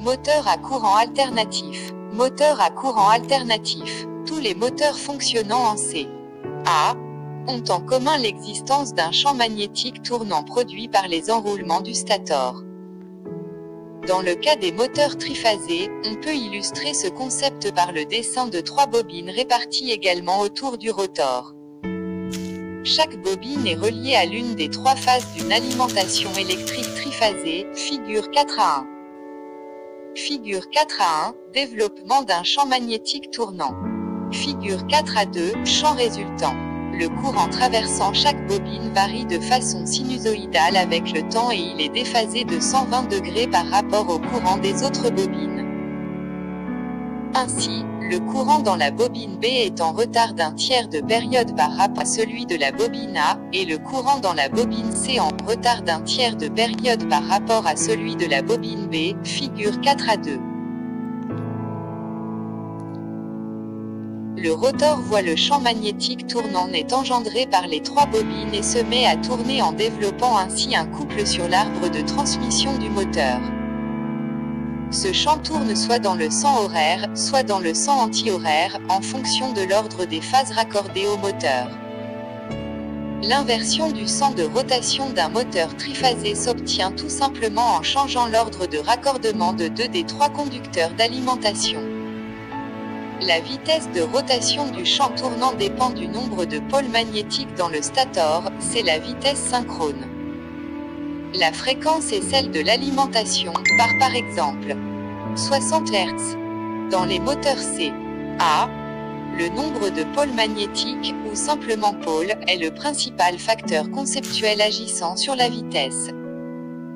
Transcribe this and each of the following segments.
Moteur à courant alternatif. Moteur à courant alternatif. Tous les moteurs fonctionnant en C. A ont en commun l'existence d'un champ magnétique tournant produit par les enroulements du stator. Dans le cas des moteurs triphasés, on peut illustrer ce concept par le dessin de trois bobines réparties également autour du rotor. Chaque bobine est reliée à l'une des trois phases d'une alimentation électrique triphasée, figure 4 à 1. Figure 4 à 1, développement d'un champ magnétique tournant. Figure 4 à 2, champ résultant. Le courant traversant chaque bobine varie de façon sinusoïdale avec le temps et il est déphasé de 120 degrés par rapport au courant des autres bobines. Ainsi, le courant dans la bobine B est en retard d'un tiers de période par rapport à celui de la bobine A, et le courant dans la bobine C en retard d'un tiers de période par rapport à celui de la bobine B, figure 4 à 2. Le rotor voit le champ magnétique tournant est engendré par les trois bobines et se met à tourner en développant ainsi un couple sur l'arbre de transmission du moteur. Ce champ tourne soit dans le sens horaire, soit dans le sens anti-horaire, en fonction de l'ordre des phases raccordées au moteur. L'inversion du sens de rotation d'un moteur triphasé s'obtient tout simplement en changeant l'ordre de raccordement de deux des trois conducteurs d'alimentation. La vitesse de rotation du champ tournant dépend du nombre de pôles magnétiques dans le stator, c'est la vitesse synchrone. La fréquence est celle de l'alimentation, par par exemple 60 Hz. Dans les moteurs C, A, le nombre de pôles magnétiques, ou simplement pôles, est le principal facteur conceptuel agissant sur la vitesse.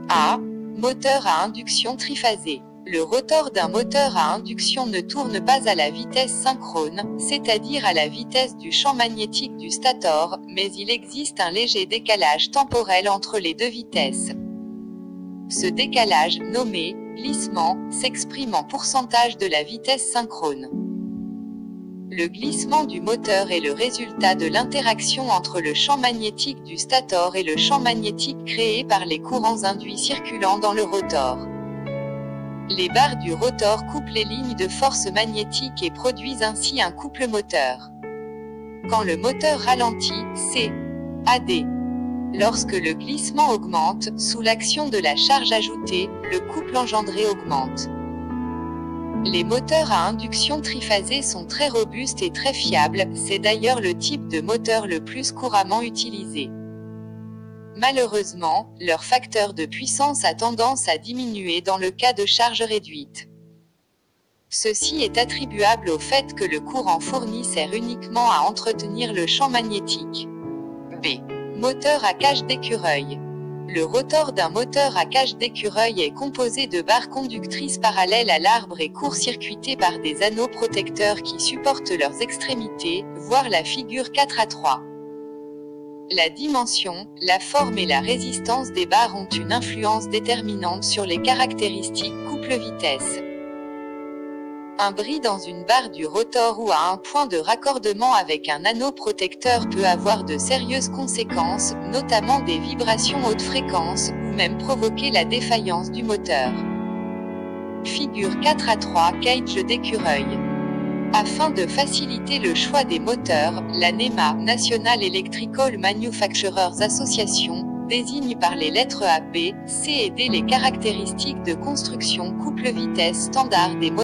A, moteur à induction triphasée. Le rotor d'un moteur à induction ne tourne pas à la vitesse synchrone, c'est-à-dire à la vitesse du champ magnétique du stator, mais il existe un léger décalage temporel entre les deux vitesses. Ce décalage, nommé glissement, s'exprime en pourcentage de la vitesse synchrone. Le glissement du moteur est le résultat de l'interaction entre le champ magnétique du stator et le champ magnétique créé par les courants induits circulant dans le rotor. Les barres du rotor coupent les lignes de force magnétique et produisent ainsi un couple moteur. Quand le moteur ralentit, c'est AD. Lorsque le glissement augmente, sous l'action de la charge ajoutée, le couple engendré augmente. Les moteurs à induction triphasée sont très robustes et très fiables, c'est d'ailleurs le type de moteur le plus couramment utilisé. Malheureusement, leur facteur de puissance a tendance à diminuer dans le cas de charge réduite. Ceci est attribuable au fait que le courant fourni sert uniquement à entretenir le champ magnétique. B. Moteur à cage d'écureuil. Le rotor d'un moteur à cage d'écureuil est composé de barres conductrices parallèles à l'arbre et court-circuitées par des anneaux protecteurs qui supportent leurs extrémités, voire la figure 4 à 3. La dimension, la forme et la résistance des barres ont une influence déterminante sur les caractéristiques couple-vitesse. Un bris dans une barre du rotor ou à un point de raccordement avec un anneau protecteur peut avoir de sérieuses conséquences, notamment des vibrations haute fréquence, ou même provoquer la défaillance du moteur. Figure 4 à 3 Cage d'écureuil. Afin de faciliter le choix des moteurs, la NEMA, National Electrical Manufacturers Association, désigne par les lettres A, B, C et D les caractéristiques de construction couple-vitesse standard des moteurs.